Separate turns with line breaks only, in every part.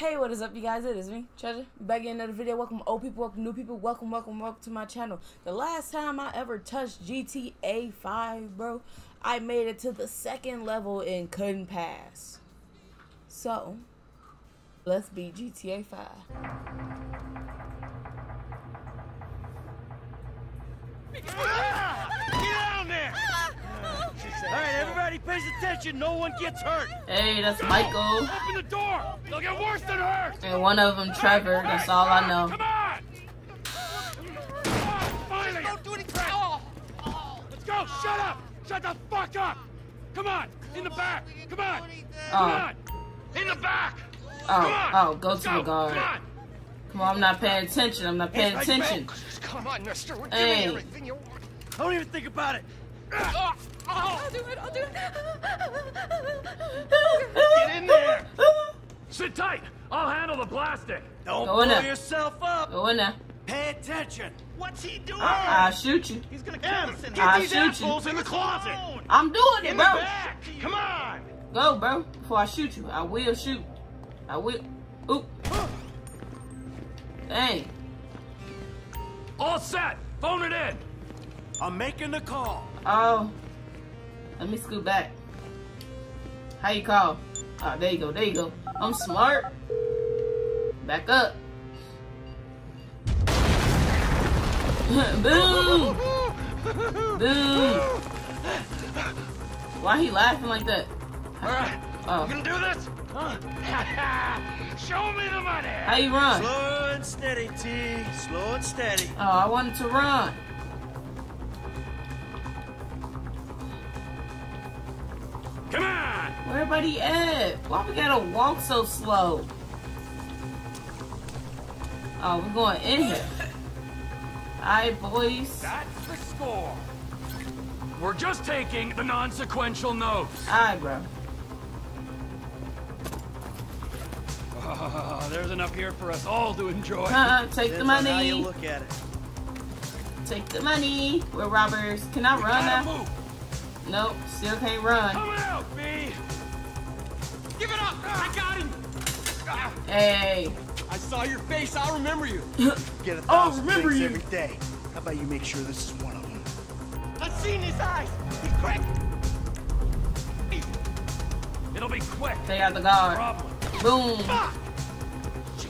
Hey, what is up, you guys? It is me, Treasure. Back in another video. Welcome, old people, welcome, new people. Welcome, welcome, welcome to my channel. The last time I ever touched GTA 5, bro, I made it to the second level and couldn't pass. So, let's beat GTA 5.
Get pays attention. No one gets hurt.
Hey, that's Michael.
Open the door. They'll get worse than hurt.
And one of them, Trevor. That's all I know.
Come on. Finally. Don't do anything. Oh. Let's go. Shut up. Shut the fuck up. Come on. In the back. Come on. Come
Oh.
on. In the back.
Oh, oh, go to
Let's
the guard.
Come on.
Come on, I'm not paying attention. I'm not paying attention.
Come on, mister. We're
Hey.
giving everything you want.
Don't even think about it.
Oh. Oh,
I'll do it, I'll do it.
Get in there. Sit tight. I'll handle the plastic. Don't
Go
blow yourself up.
Go in there.
Pay attention.
what's he doing?
I'll shoot you.
He's gonna kill
Em,
us in
get
I'll
these
shoot you.
assholes in the closet.
I'm doing it,
In the
bro.
back. Come on.
Go, bro. Before I shoot you, I will shoot. I will. Oop. Dang.
All set. Phone it in. I'm making the call.
Oh. Let me scoot back. How you call? Oh, there you go. There you go. I'm smart. Back up. Boom. Boom. Why he laughing like that?
All right.
Oh.
You gonna do this? Show me the money.
How you run?
Slow and steady, T. Slow and steady.
Oh, I wanted to run. Where everybody at? Why we gotta walk so slow? Oh, we're going in here. Alright, boys.
That's the score. We're just taking the non-sequential notes.
Alright, bro.
Oh, there's enough here for us all to enjoy.
Uh, take the
Depends on how you
money.
look at it.
Take the money. We're robbers. Can I run now?
move.
Nope, still can't run.
Coming out, B. Give it up. I got him.
Hey.
I saw your face. I'll remember you.
Get a
Oh,
thousand
remember
things
you.
every day. How about you make sure this is one of them?
I've seen his eyes. He's cracked.
It'll be quick.
Take out the guard.
Problem.
Boom.
Fuck.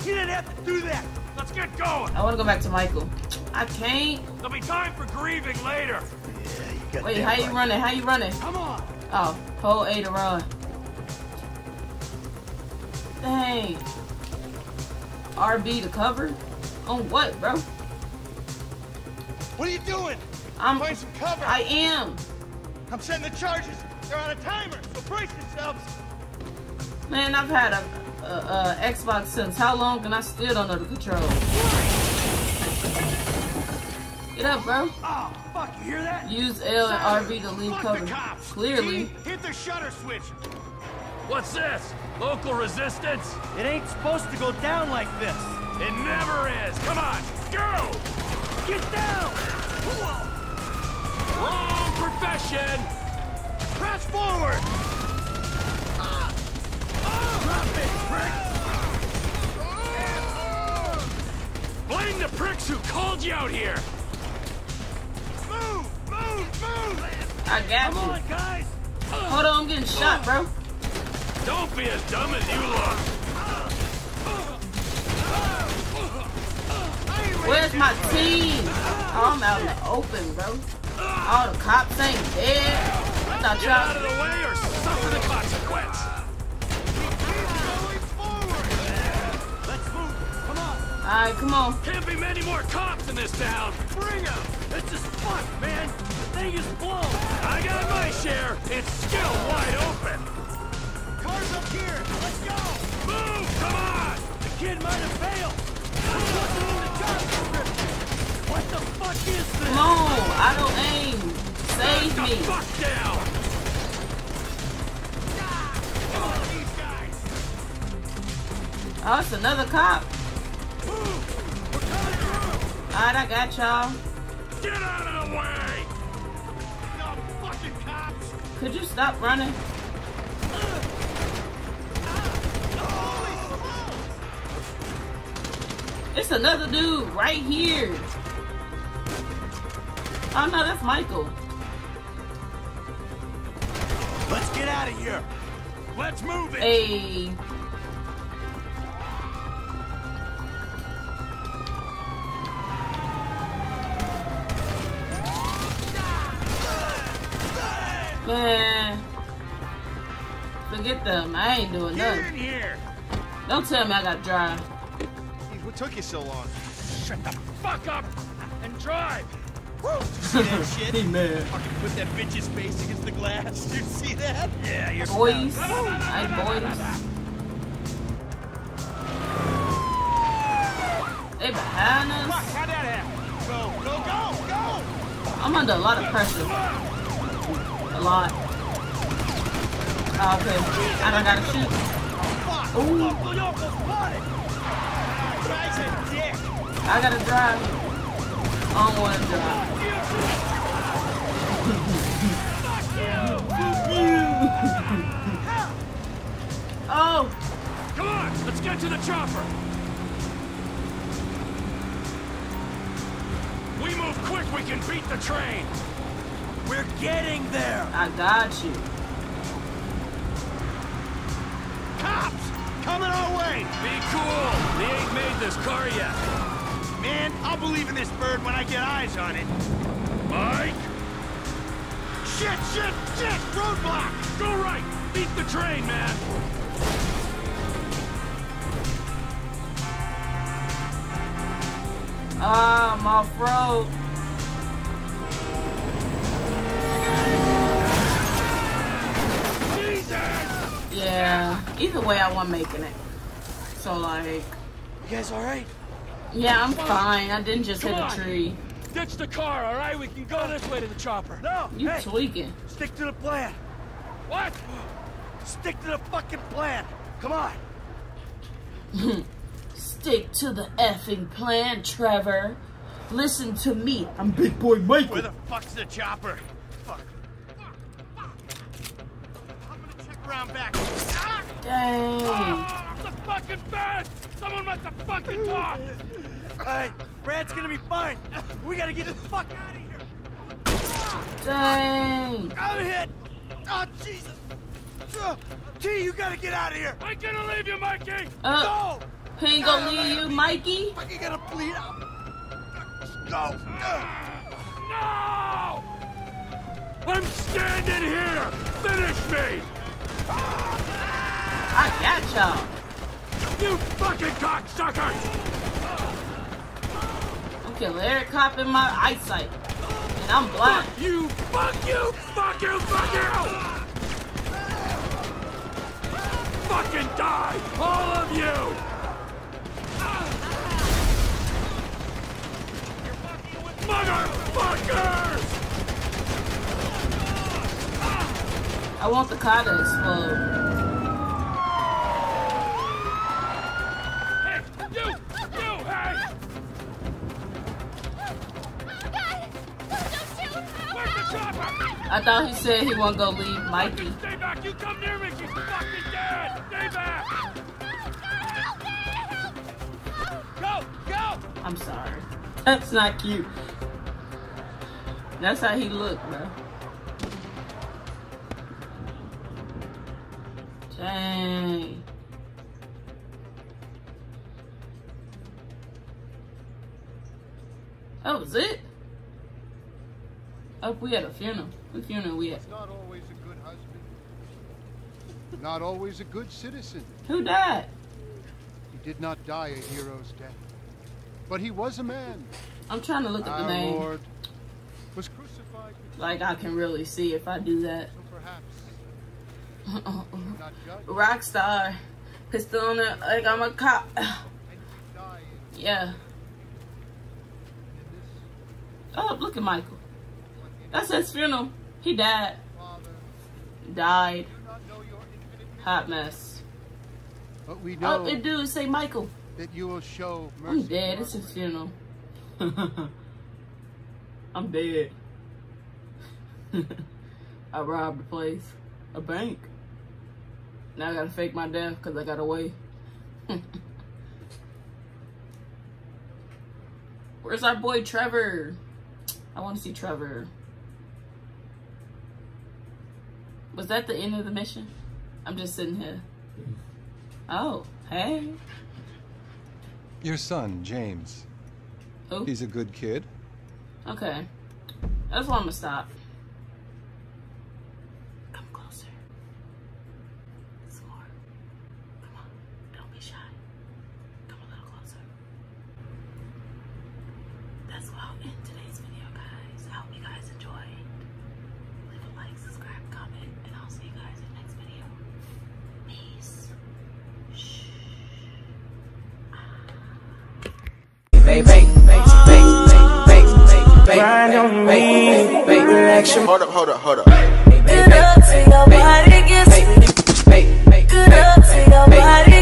You didn't have to do that.
Let's get going.
I wanna go back to Michael. I can't.
There'll be time for grieving later.
Yeah,
Wait,
that
how you running? How you running?
Come on.
Oh, hold A to run. Dang. RB to cover? On what, bro?
What are you doing?
I'm.
Find some cover.
I am.
I'm setting the charges. They're on a timer, so brace yourselves.
Man, I've had a, a, a Xbox since how long and I still don't know the control. Get up, bro.
Oh, fuck. You hear that?
Use L and RB to leave
Fuck
cover.
the cops.
Clearly.
T, hit the shutter switch. What's this? Local resistance?
It ain't supposed to go down like this.
It never is. Come on, go! Get down! Wrong profession! Press forward! Drop it, prick! Blame the pricks who called you out here!
I got
Come
you.
on, guys!
Hold on, I'm getting shot, bro.
Don't be as dumb as you look!
Where's my team? Oh, I'm out in the open, bro. All the cops ain't dead. I thought
Get out of the way or suffer the consequence! Let's move! Come on!
Alright, come on.
Can't be many more cops in this town! Bring them! This is fucked, man! Thing is blown! I got my share! It's still wide open! Cars up here! Let's go! Move! Come on! The kid might have failed! There's nothing in the job description! What the fuck is this?
Come on. I don't aim. Save
Knock
me.
the fuck down! Come on, these guys!
Oh, it's another cop.
Move! We're coming through!
Alright, I got y'all.
Get out of the way! No fucking cops!
Could you stop running? It's another dude right here. Oh no, that's Michael.
Let's get out of here.
Let's move it.
Hey. Man. Forget them. I ain't doing
Get in
nothing.
here.
Don't tell me I got drive.
Jeez, what took you so long?
Shut the fuck up and drive.
See that shit?
Hey man.
Fucking put that bitch's face against the glass. You see that?
Yeah, you're
Boys. Hey boys. They behind
Fuck, how'd that happen? Go, go, go, go!
I'm under a lot of pressure. A lot. Uh, oh, okay. I don't gotta shoot. Ooh. I gotta drive. I don't wanna drive. oh,
Come on, let's get to the chopper. We move quick, we can beat the train.
We're getting there.
I got you.
Cops! Coming our way!
Be cool. They ain't made this car yet.
Man, I'll believe in this bird when I get eyes on it.
Mike,
Shit, shit, shit! Roadblock!
go right. Beat the train, man.
Ah, I'm off Yeah. Either way, I wasn't making it. So like,
You guys all right?
yeah, I'm fine. I didn't just
Come
hit a
on.
tree.
Ditch the car, all right? We can go this way to the chopper.
No.
You
hey,
tweaking.
stick to the plan.
What?
Stick to the fucking plan. Come on.
Stick to the effing plan, Trevor. Listen to me. I'm Big Boy Michael.
Where the fuck's the chopper? Fuck. I'm gonna check around back. Ah!
Dang.
Oh, the fucking bed! Someone must have fucking talked!
All right, Brad's gonna be fine. We gotta get the fuck out of here.
Dang.
I'm hit. Oh Jesus. Uh, T, you gotta get out of here.
I'm gonna leave you, Mikey!
Uh,
Go.
he ain't gonna leave you, Mikey?
Fucking gonna bleed out. Go. Uh,
No! I'm standing here! Finish me!
I got y'all.
You fucking cocksuckers!
Killing every cop in my eyesight. And I'm blind.
Fuck you! Fuck you! Fuck you! Fuck you! Fucking die! All of you! Motherfuckers!
I want the car to explode.
Hey, you! You! Hey! Where's the chopper?
I thought he said he wasn't gonna leave Mikey.
Stay back! You come near me! She's fucking dead! Stay back! Go! Go!
I'm sorry. That's not cute. That's how he looked, bro. Dang. Oh, that was it? Oh, we had a funeral. What funeral we at?
not always a good husband. Not always a good citizen.
Who died?
He did not die a hero's death. But he was a man.
I'm trying to look at the name.
Lord was crucified
Like I can really see if I do that.
so perhaps
Rockstar. Pistol on the, like I'm a cop.
and die in,
yeah. Oh, look at Michael. That's his funeral. He died. Died.
Do not know your infinite
Hot mess.
But we know
Oh, it do say Michael.
that you will show mercy.
I'm dead. It's his funeral. I'm dead. I robbed a place. A bank. Now I gotta fake my death because I got away. Where's our boy Trevor? I want to see Trevor. Was that the end of the mission? I'm just sitting here. Oh, hey.
Your son, James.
Who?
He's a good kid.
Okay. That's why I'm gonna stop. Come closer. Some more. Come on. Don't be shy. Come a little closer. That's all in today's video, guys. I hope you guys enjoyed. Leave a like, subscribe, comment, and I'll see you guys in the next video. Peace.
Grind on me, action.
Hold up, hold up, hold up.
Good up till your body gets weak. Good up till your body gets weak.